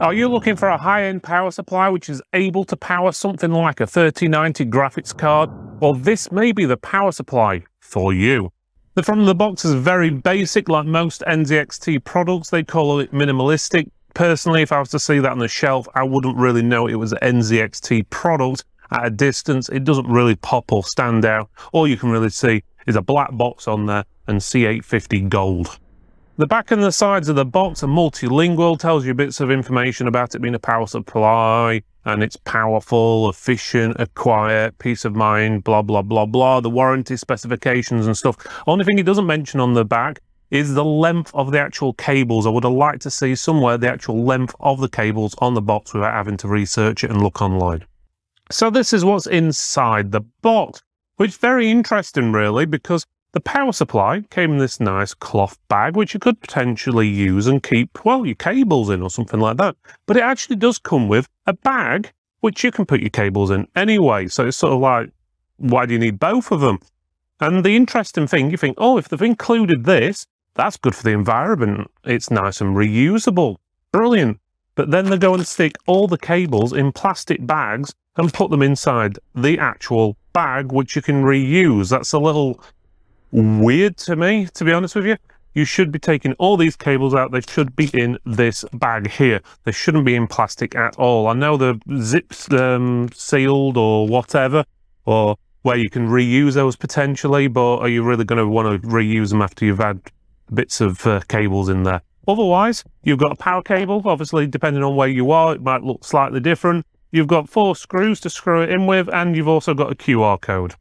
Are you looking for a high-end power supply which is able to power something like a 3090 graphics card? Well, this may be the power supply for you. The front of the box is very basic, like most NZXT products. They call it minimalistic. Personally, if I was to see that on the shelf, I wouldn't really know it was an NZXT product at a distance. It doesn't really pop or stand out. All you can really see is a black box on there and C850 gold. The back and the sides of the box are multilingual, tells you bits of information about it being a power supply, and it's powerful, efficient, a quiet, peace of mind, blah, blah, blah, blah, the warranty specifications and stuff. Only thing it doesn't mention on the back is the length of the actual cables. I would have liked to see somewhere the actual length of the cables on the box without having to research it and look online. So this is what's inside the box, which is very interesting really because the power supply came in this nice cloth bag, which you could potentially use and keep, well, your cables in or something like that. But it actually does come with a bag, which you can put your cables in anyway. So it's sort of like, why do you need both of them? And the interesting thing, you think, oh, if they've included this, that's good for the environment. It's nice and reusable. Brilliant. But then they go and stick all the cables in plastic bags and put them inside the actual bag, which you can reuse. That's a little weird to me, to be honest with you. You should be taking all these cables out. They should be in this bag here. They shouldn't be in plastic at all. I know the zips um, sealed or whatever, or where you can reuse those potentially, but are you really going to want to reuse them after you've had bits of uh, cables in there? Otherwise, you've got a power cable. Obviously, depending on where you are, it might look slightly different. You've got four screws to screw it in with, and you've also got a QR code.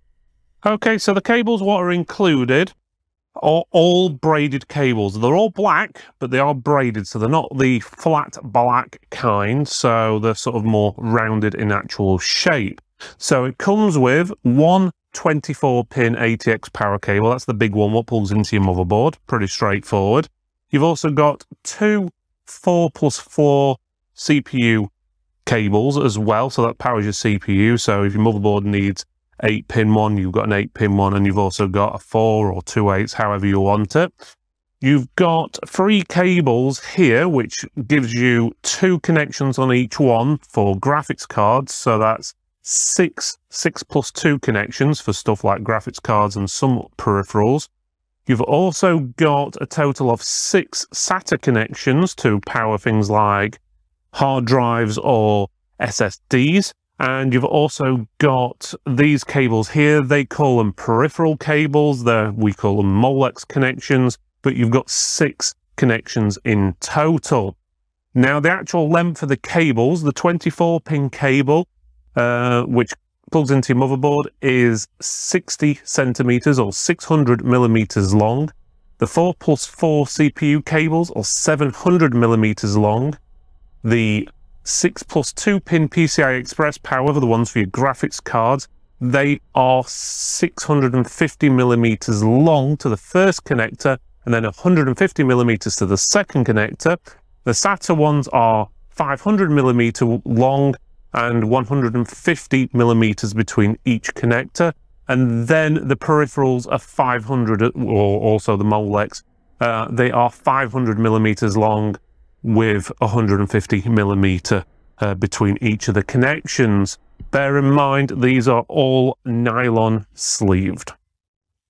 Okay, so the cables what are included are all braided cables. They're all black, but they are braided, so they're not the flat black kind, so they're sort of more rounded in actual shape. So it comes with one 24-pin ATX power cable. That's the big one, what pulls into your motherboard. Pretty straightforward. You've also got two 4 plus 4 CPU cables as well, so that powers your CPU. So if your motherboard needs eight pin one, you've got an eight pin one, and you've also got a four or two eights, however you want it. You've got three cables here, which gives you two connections on each one for graphics cards. So that's six, six plus two connections for stuff like graphics cards and some peripherals. You've also got a total of six SATA connections to power things like hard drives or SSDs. And you've also got these cables here. They call them peripheral cables. They're, we call them Molex connections, but you've got six connections in total. Now, the actual length of the cables, the 24 pin cable, uh, which plugs into your motherboard, is 60 centimeters or 600 millimeters long. The 4 plus 4 CPU cables are 700 millimeters long. The 6 plus 2 pin PCI Express power, the ones for your graphics cards, they are 650 millimeters long to the first connector and then 150 millimeters to the second connector. The SATA ones are 500 millimeter long and 150 millimeters between each connector. And then the peripherals are 500, or also the Molex, uh, they are 500 millimeters long with 150 millimeter uh, between each of the connections. Bear in mind, these are all nylon sleeved.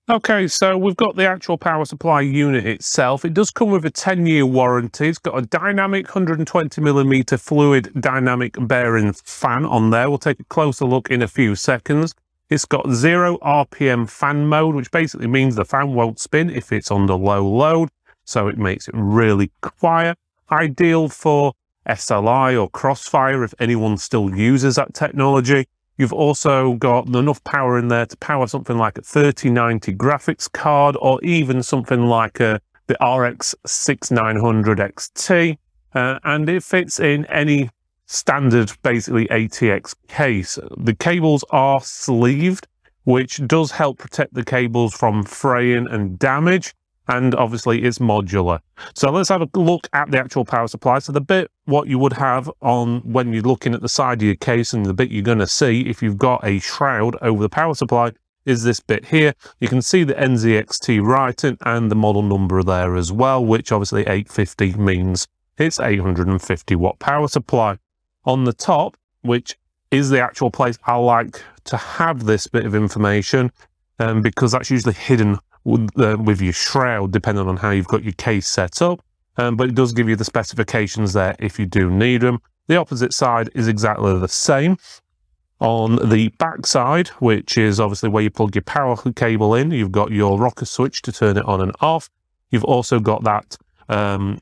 Okay, so we've got the actual power supply unit itself. It does come with a 10-year warranty. It's got a dynamic 120mm fluid dynamic bearing fan on there. We'll take a closer look in a few seconds. It's got zero RPM fan mode, which basically means the fan won't spin if it's under low load. So it makes it really quiet ideal for SLI or Crossfire if anyone still uses that technology. You've also got enough power in there to power something like a 3090 graphics card or even something like a, the RX 6900 XT. Uh, and it fits in any standard, basically ATX case. The cables are sleeved, which does help protect the cables from fraying and damage and obviously it's modular. So let's have a look at the actual power supply. So the bit what you would have on when you're looking at the side of your case and the bit you're going to see if you've got a shroud over the power supply is this bit here. You can see the NZXT writing and the model number there as well, which obviously 850 means its 850 watt power supply. On the top, which is the actual place I like to have this bit of information, um, because that's usually hidden with, uh, with your shroud, depending on how you've got your case set up. Um, but it does give you the specifications there if you do need them. The opposite side is exactly the same. On the back side, which is obviously where you plug your power cable in, you've got your rocker switch to turn it on and off. You've also got that um,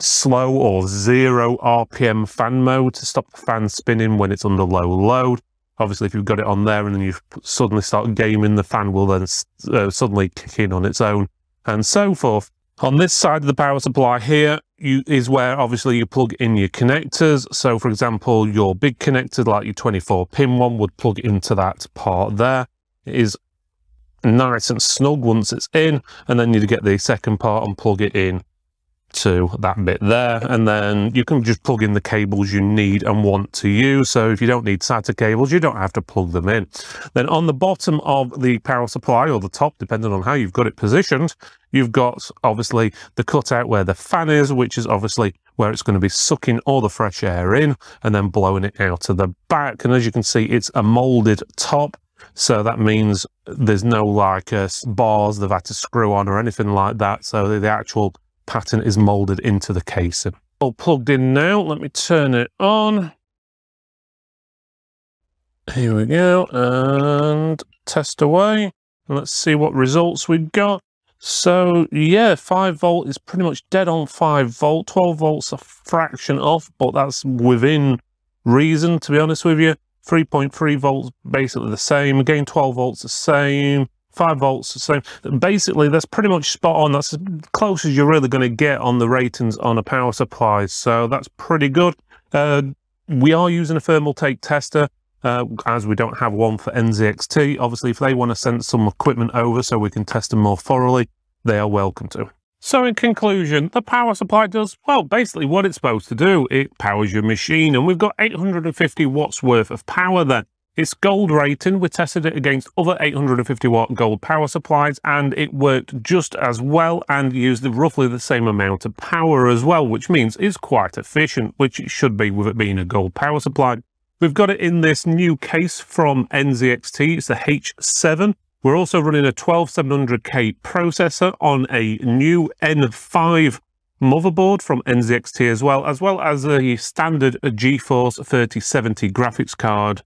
slow or zero RPM fan mode to stop the fan spinning when it's under low load. Obviously, if you've got it on there and then you suddenly start gaming, the fan will then uh, suddenly kick in on its own and so forth. On this side of the power supply here you, is where obviously you plug in your connectors. So for example, your big connector, like your 24 pin one would plug into that part there. It is nice and snug once it's in, and then you get the second part and plug it in to that bit there and then you can just plug in the cables you need and want to use. So if you don't need SATA cables you don't have to plug them in. Then on the bottom of the power supply or the top depending on how you've got it positioned you've got obviously the cutout where the fan is which is obviously where it's going to be sucking all the fresh air in and then blowing it out to the back. And as you can see it's a molded top. So that means there's no like uh, bars they've had to screw on or anything like that. So the, the actual pattern is molded into the casing. All plugged in now. Let me turn it on. Here we go. And test away. Let's see what results we've got. So yeah, 5 volt is pretty much dead on 5 volt. 12 volts a fraction off, but that's within reason, to be honest with you. 3.3 volts, basically the same. Again, 12 volts the same. 5 volts, so basically that's pretty much spot on. That's as close as you're really going to get on the ratings on a power supply, so that's pretty good. Uh, we are using a Thermaltake tester, uh, as we don't have one for NZXT. Obviously, if they want to send some equipment over so we can test them more thoroughly, they are welcome to. So in conclusion, the power supply does, well, basically what it's supposed to do. It powers your machine, and we've got 850 watts worth of power there. It's gold rating. We tested it against other 850 watt gold power supplies and it worked just as well and used roughly the same amount of power as well, which means it's quite efficient, which it should be with it being a gold power supply. We've got it in this new case from NZXT. It's the H7. We're also running a 12700K processor on a new N5 motherboard from NZXT as well, as well as a standard GeForce 3070 graphics card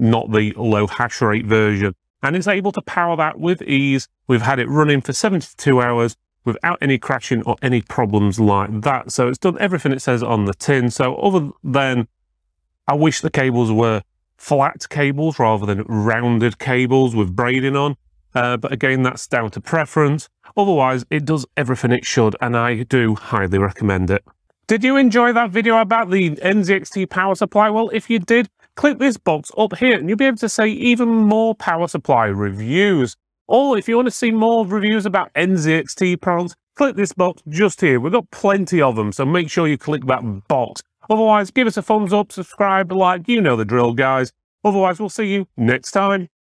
not the low hash rate version. And it's able to power that with ease. We've had it running for 72 hours without any crashing or any problems like that. So it's done everything it says on the tin. So other than, I wish the cables were flat cables rather than rounded cables with braiding on. Uh, but again, that's down to preference. Otherwise, it does everything it should, and I do highly recommend it. Did you enjoy that video about the NZXT power supply? Well, if you did, click this box up here and you'll be able to see even more power supply reviews. Or if you want to see more reviews about NZXT products, click this box just here. We've got plenty of them, so make sure you click that box. Otherwise, give us a thumbs up, subscribe, like, you know the drill, guys. Otherwise, we'll see you next time.